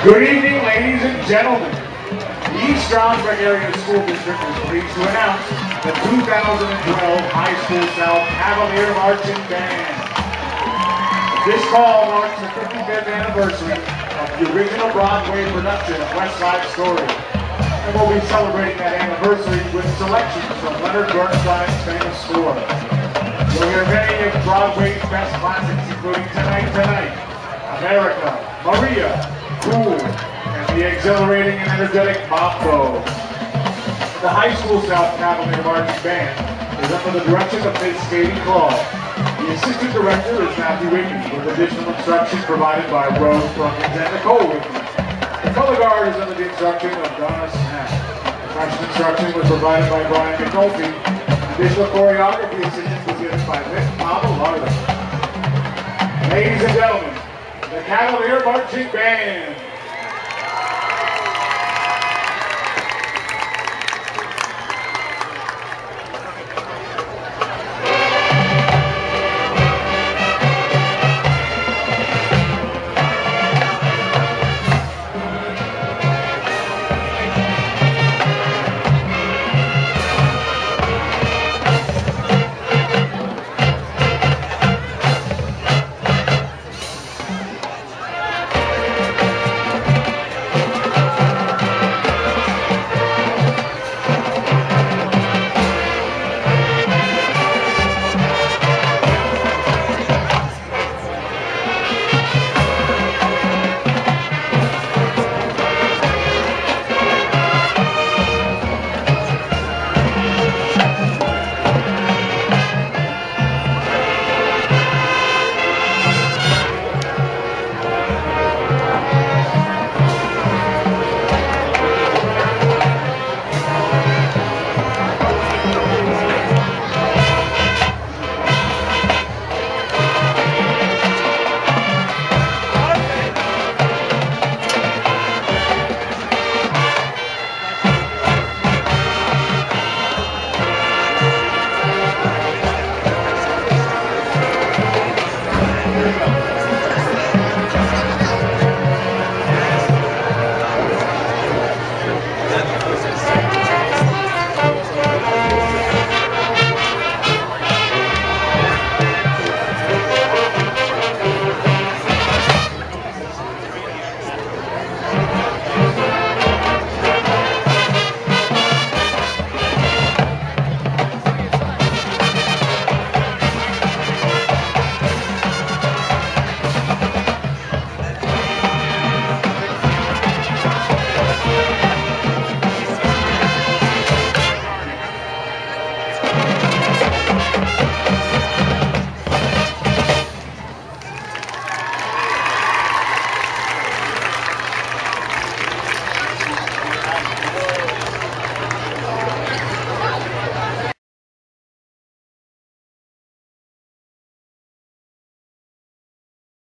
Good evening, ladies and gentlemen. The East Stroudsburg Area School District is pleased to announce the 2012 High School South Cavalier Marching Band. This call marks the 55th anniversary of the original Broadway production of West Side Story. And we'll be celebrating that anniversary with selections from Leonard Bernstein's famous score. You'll hear many of Broadway's best classics, including Tonight Tonight, America, Maria, Cool, and the exhilarating and energetic Mambo. The High School South Cavalier Marching Band is under the direction of Miss Katie Claw. The assistant director is Matthew Whitney, with additional instruction provided by Rose Perkins and Nicole Whitney. The color guard is under the instruction of Donna Snap. Production instruction was provided by Brian McNulty. Additional choreography assistance was given by Mick Mama Larder. Ladies and gentlemen, the Cavalier Marching Band.